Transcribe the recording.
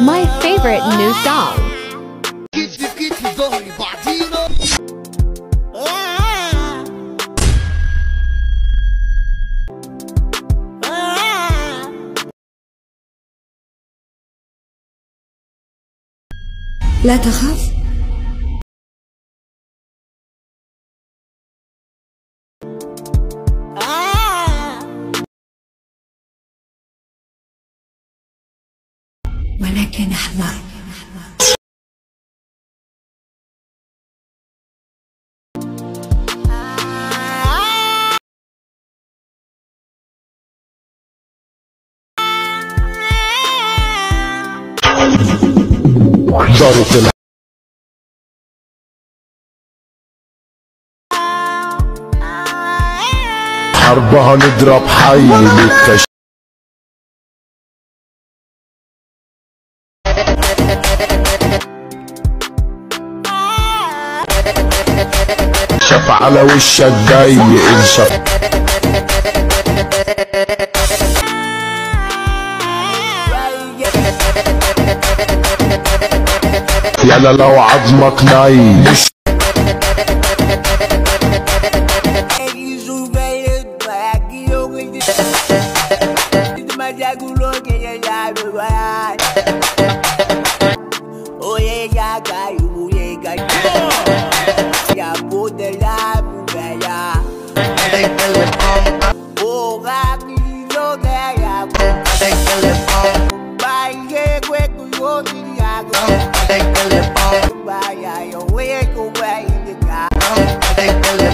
My favorite new song. كتفي في كتفي في ظهري بعضينا لا تخاف ولكن احذر. حربها نضرب حي بالتش شف على وشك ضيق انشف يلا لو عظمك نايش Oh yeah, yeah, guy, you. Yeah, put the lab, yeah. Oh, God, you know that, yeah. Bye, yeah, quick, you go to the other. Bye, you're the.